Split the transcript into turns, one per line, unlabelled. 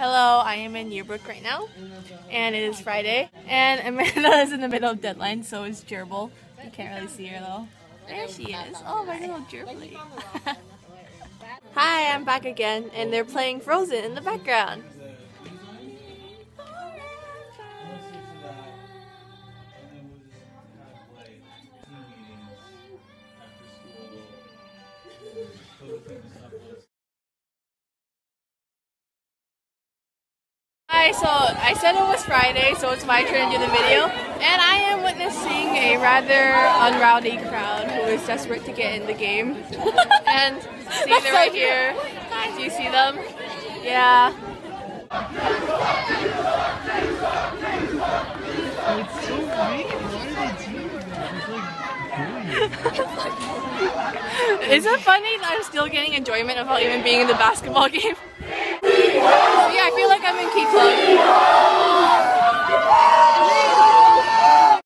Hello, I am in yearbook right now, and it is Friday, and Amanda is in the middle of deadline, so is Gerbil. You can't really see her though. There she is. Oh, my little Gerbil. Hi, I'm back again, and they're playing Frozen in the background. So I said it was Friday, so it's my turn to do the video, and I am witnessing a rather unrowdy crowd who is desperate to get in the game. and see them right here. Do you see them? Yeah.
It's so
Is it funny that I'm still getting enjoyment of even being in the basketball game? Keep plugging.